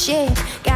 shit.